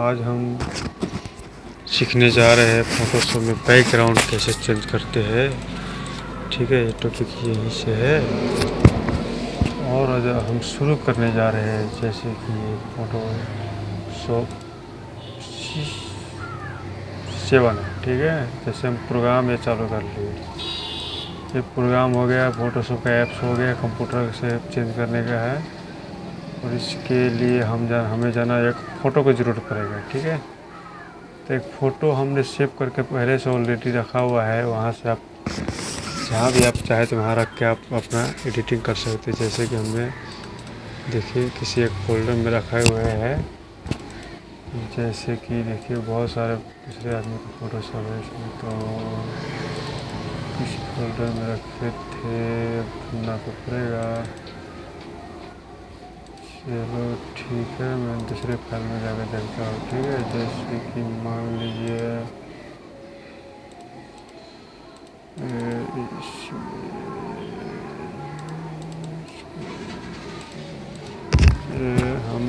आज हम सीखने जा रहे हैं फोटोशॉप में बैकग्राउंड कैसे चेंज करते हैं। ठीक है, ये टॉपिक यहीं से है। और आज हम शुरू करने जा रहे हैं, जैसे कि ये फ़ोटो शॉप सेवन, ठीक है? जैसे हम प्रोग्राम ये चालू कर लिए। ये प्रोग्राम हो गया फोटोशॉप का ऐप्स हो गया कंप्यूटर से चेंज करने का है। और इसके लिए हम जा, हमें जाना एक फ़ोटो की ज़रूरत पड़ेगा, ठीक है? तो एक फ़ोटो हमने सेव करके पहले से ऑलरेडी रखा हुआ है, वहाँ से आप, जहाँ भी आप चाहे तो वहाँ रख के आप अपना एडिटिंग कर सकते हैं। जैसे कि हमने, देखिए, किसी एक फोल्डर में रखा हुआ है। जैसे कि देखिए, बहुत सारे दूसरे आदमी के फ़ोटो सब है तो किस फोल्डर में रखे थे ढूंढना तो पड़ेगा। चलो ठीक है, मैं दूसरे फ़ाइल में जाकर देखता हूँ, ठीक है? जैसे कि मान लीजिए हम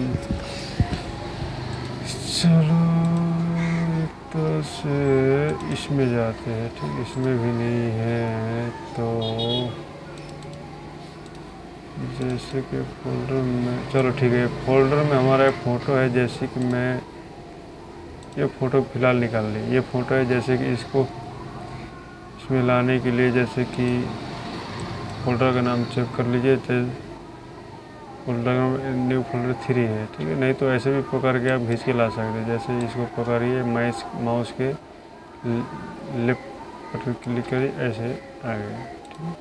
चलो तो से इसमें जाते हैं, ठीक? इसमें भी नहीं है तो जैसे कि फोल्डर में, चलो ठीक है फोल्डर में हमारा एक फ़ोटो है, जैसे कि मैं ये फ़ोटो फ़िलहाल निकाल ली। ये फ़ोटो है जैसे कि इसको, इसमें लाने के लिए जैसे कि फोल्डर का नाम चेक कर लीजिए फोल्डर का न्यू फोल्डर थ्री है, ठीक है? नहीं तो ऐसे भी पकड़ के आप खींच के ला सकते हैं। जैसे इसको पकड़िए माइस माउस के लेफ़्ट बटन क्लिक करिए, ऐसे आ गया, ठीक है?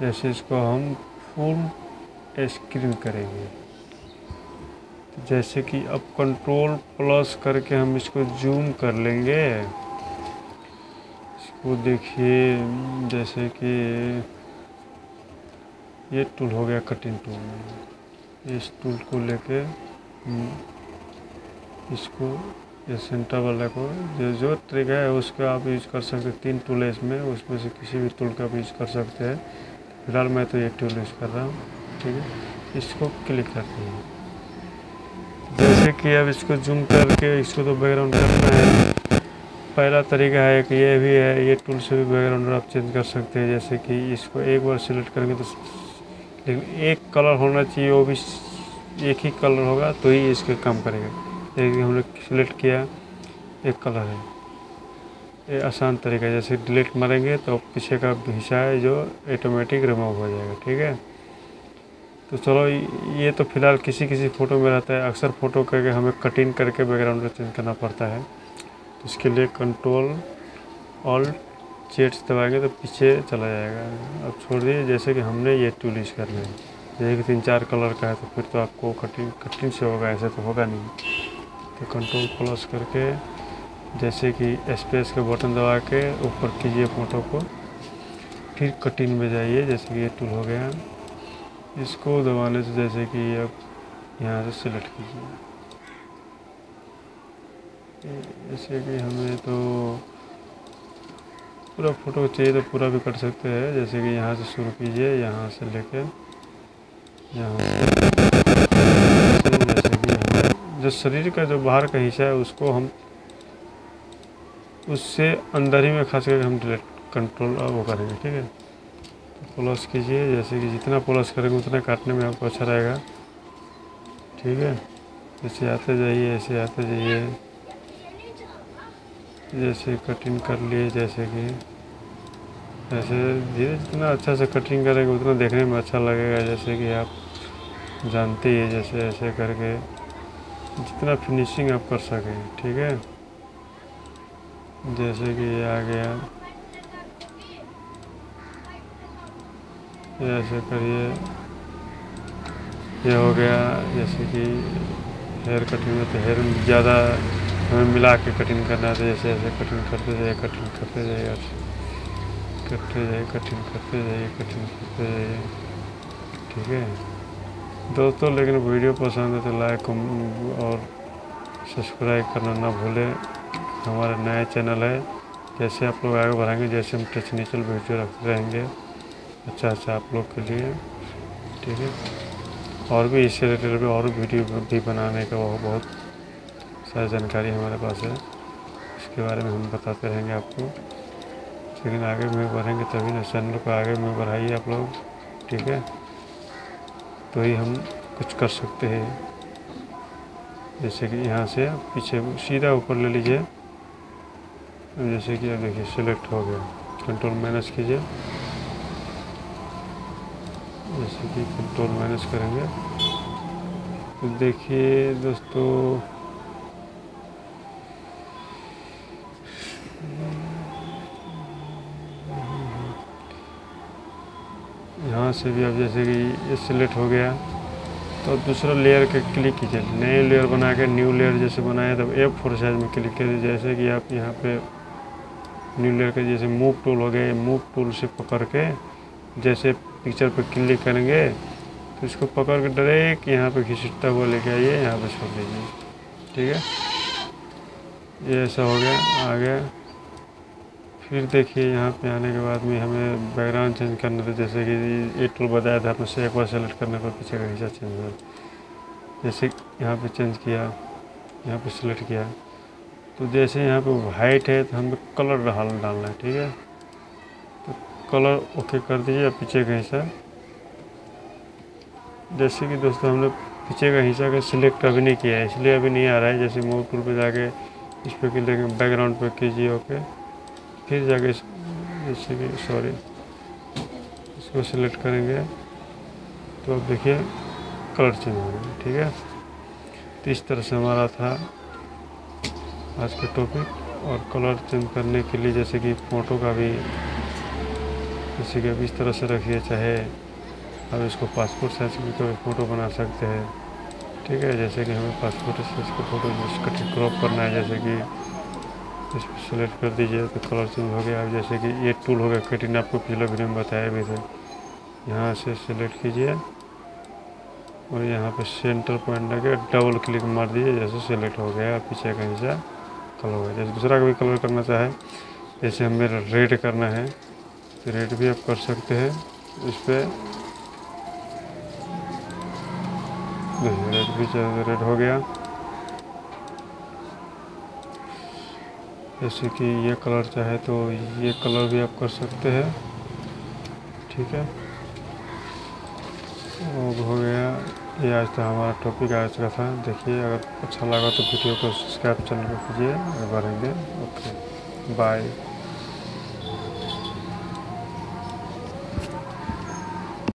जैसे इसको हम फुल स्क्रीन करेंगे। जैसे कि अब कंट्रोल प्लस करके हम इसको जूम कर लेंगे। इसको देखिए, जैसे कि ये टूल हो गया कटिंग टूल इस टूल को लेके इसको, ये सेंटर वाला को, जो जो तरीका है, उसका आप यूज़ कर सकते हैं। तीन टूल है इसमें, उसमें से किसी भी टूल का आप यूज़ कर सकते हैं। फ़िलहाल मैं तो ये टूल यूज़ कर रहा हूँ, ठीक है? इसको क्लिक करते हैं। जैसे कि अब इसको जूम करके इसको तो बैकग्राउंड करना है। पहला तरीका है कि ये भी है, ये टूल से भी बैकग्राउंड आप चेंज कर सकते हैं। जैसे कि इसको एक बार सिलेक्ट करेंगे तो लेकिन एक कलर होना चाहिए, वो भी एक ही कलर होगा तो ही इसके काम करेगा। जैसे हमने सिलेक्ट किया, एक कलर है। ये आसान तरीका है। जैसे डिलीट मारेंगे तो पीछे का हिस्सा है जो ऑटोमेटिक रिमूव हो जाएगा, ठीक है? तो चलो, ये तो फ़िलहाल किसी किसी फ़ोटो में रहता है। अक्सर फ़ोटो करके हमें कटिंग करके बैकग्राउंड चेंज करना पड़ता है। तो इसके लिए कंट्रोल ऑल चेट्स दबाएँगे तो पीछे चला जाएगा। अब छोड़ दीजिए, जैसे कि हमने ये टूल यूज़ करना है। जैसे कि तीन चार कलर का है तो फिर तो आपको कटिंग कटिंग से होगा, ऐसे तो होगा नहीं। तो कंट्रोल प्लस करके जैसे कि स्पेस के बटन दबा के ऊपर कीजिए फ़ोटो को। फिर कटिंग में जाइए, जैसे कि ये टूल हो गया। इसको दबाने से जैसे कि अब यहाँ से सिलेक्ट कीजिए। जैसे कि हमें तो पूरा फ़ोटो चाहिए तो पूरा भी कर सकते हैं। जैसे कि यहाँ से शुरू कीजिए, यहाँ से लेके यहाँ से। जैसे कि जो शरीर का जो बाहर का हिस्सा है, उसको हम उससे अंदर ही में खास करके हम डिलीट कंट्रोल वो करेंगे, ठीक है? तो प्लस कीजिए, जैसे कि जितना प्लस करेंगे उतना काटने में आपको अच्छा रहेगा। ठीक है? ऐसे आते जाइए, ऐसे आते जाइए। जैसे कटिंग कर लिए, जैसे कि ऐसे धीरे जितना अच्छा से कटिंग करेंगे उतना देखने में अच्छा लगेगा। जैसे कि आप जानते ही जैसे ऐसे करके जितना फिनिशिंग आप कर सकें, ठीक है? जैसे कि ये आ गया। ऐसे करिए। ये हो गया, जैसे कि हेयर कटिंग में तो हेयर ज़्यादा हमें मिला के कटिंग करना है तो जैसे ऐसे कटिंग करते जाइए, कटिंग करते जाइए करते जाइए, कटिंग करते जाइए, कटिंग करते जाइए। ठीक है? दोस्तों, लेकिन वीडियो पसंद है तो लाइक और सब्सक्राइब करना ना भूलें। हमारा नया चैनल है। जैसे आप लोग आगे बढ़ाएँगे, जैसे हम टेक्निकल वीडियो रखते रहेंगे। अच्छा अच्छा आप लोग के लिए। ठीक है। और भी इससे रिलेटेड भी और वीडियो भी बनाने का बहुत सारी जानकारी हमारे पास है। इसके बारे में हम बताते रहेंगे आपको। लेकिन आगे में बढ़ेंगे तभी ना, चैनल को आगे में बढ़ाइए आप लोग। ठीक है। तो ही हम कुछ कर सकते हैं। जैसे कि यहाँ से पीछे सीधा ऊपर ले लीजिए। जैसे कि देखिए सिलेक्ट हो गया। कंट्रोल माइनस कीजिए। जैसे कि कंट्रोल माइनस करेंगे। तो देखिए दोस्तों, यहाँ से भी अब जैसे कि ये सिलेक्ट हो गया। तो दूसरा लेयर के क्लिक कीजिए। नए लेयर बना के न्यू लेयर जैसे बनाए, तब एफ़ फोर साइज़ में क्लिक करिए जैसे कि आप यहाँ पे न्यू के जैसे मूव टूल हो गए, मूव टूल से पकड़ के जैसे पिक्चर पर क्लिक करेंगे तो इसको पकड़ के डायरेक्ट यहाँ पे घिसटता हुआ लेके आइए, यहाँ पे छोड़ दीजिए। ठीक है? ये ऐसा हो गया, आ गया। फिर देखिए यहाँ पे आने के बाद में हमें बैकग्राउंड चेंज करना था जैसे कि ये टूल बताया था आपने से एक बार सेलेक्ट करने पर पीछे का हिस्सा चेंज हो जैसे यहाँ पे चेंज किया, यहाँ पे सेलेक्ट किया। तो जैसे यहाँ पे वाइट है तो हमें कलर डाल डालना है, ठीक है? तो कलर ओके कर दीजिए पीछे का हिस्सा। जैसे कि दोस्तों हमने पीछे का हिस्सा का सिलेक्ट अभी नहीं किया है, इसलिए अभी नहीं आ रहा है। जैसे मूव टूल पे जाके इस पर क्लिक बैकग्राउंड पे कीजिए ओके फिर जाके जैसे कि सॉरी इसको सिलेक्ट करेंगे। तो अब देखिए कलर चेंज हो गया, ठीक है? तो इस तरह से हमारा था। आज का टॉपिक और कलर चेंज करने के लिए जैसे कि फ़ोटो का भी, जैसे कि इस तरह से रखिए, चाहे अब इसको पासपोर्ट साइज़ की कोई फ़ोटो बना सकते हैं। ठीक है, जैसे कि हमें पासपोर्ट साइज़ की फ़ोटो जिसका क्रॉप करना है, जैसे कि इस पर सेलेक्ट कर दीजिए तो कलर चेंज हो गया। अब जैसे कि ये टूल हो गया कटिंग आपको पिछले वीडियो में बताया भी था। यहाँ से सेलेक्ट कीजिए और यहाँ पे सेंटर पॉइंट लगे डबल क्लिक मार दीजिए, जैसे सेलेक्ट हो गया, पीछे का हिस्सा कलर हो गया जैसे दूसरा का भी कलर करना चाहे, जैसे हमें रेड करना है तो रेड भी आप कर सकते हैं। इस पर रेड भी रेड हो गया। जैसे कि ये कलर चाहे तो ये कलर भी आप कर सकते हैं। ठीक है? और हो गया। ये आज तो हमारा टॉपिक आज का था। देखिए, अगर अच्छा लगा तो वीडियो को सब्सक्राइब चैनल को कीजिए। बढ़ेंगे ओके। बाय